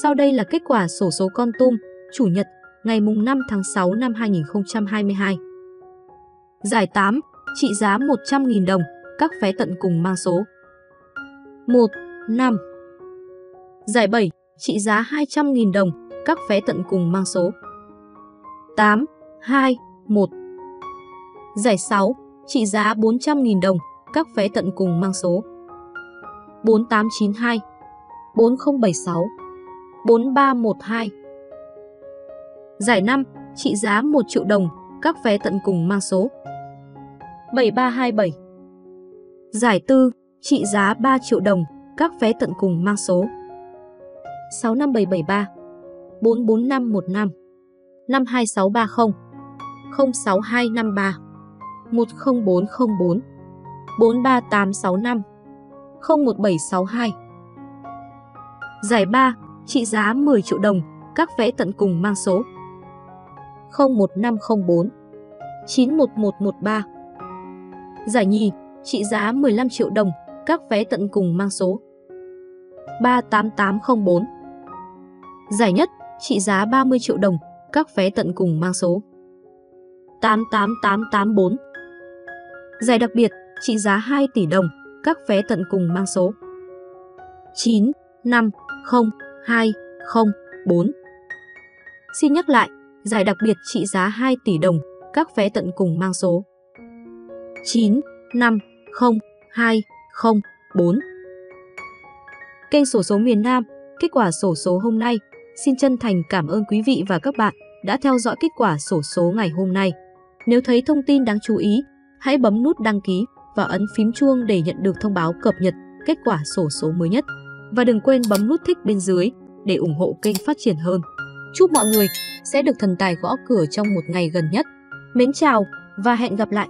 Sau đây là kết quả sổ số con tum, Chủ nhật, ngày mùng 5 tháng 6 năm 2022. Giải 8, trị giá 100.000 đồng, các vé tận cùng mang số 1, 5. Giải 7, trị giá 200.000 đồng, các vé tận cùng mang số 8, 2, 1. Giải 6, trị giá 400.000 đồng, các vé tận cùng mang số 4892, 4076, 4312. Giải 5, trị giá 1 triệu đồng, các vé tận cùng mang số. 7327. Giải 4, trị giá 3 triệu đồng, các vé tận cùng mang số. 65773, 44515, 52630, 06253, 10404, 43865, 01762. Giải 3, trị giá 10 triệu đồng, các vé tận cùng mang số 01504 91113. Giải nhì, trị giá 15 triệu đồng, các vé tận cùng mang số 38804. Giải nhất, trị giá 30 triệu đồng, các vé tận cùng mang số 88884. Giải đặc biệt, trị giá 2 tỷ đồng, các vé tận cùng mang số 9, 5, 0, 2, 0, 4. Xin nhắc lại, giải đặc biệt trị giá 2 tỷ đồng, các vé tận cùng mang số 9, 5, 0, 2, 0, 4. Kênh sổ số miền Nam, kết quả sổ số hôm nay. Xin chân thành cảm ơn quý vị và các bạn đã theo dõi kết quả sổ số ngày hôm nay. Nếu thấy thông tin đáng chú ý, hãy bấm nút đăng ký và ấn phím chuông để nhận được thông báo cập nhật kết quả sổ số mới nhất. Và đừng quên bấm nút thích bên dưới để ủng hộ kênh phát triển hơn. Chúc mọi người sẽ được thần tài gõ cửa trong một ngày gần nhất. Mến chào và hẹn gặp lại!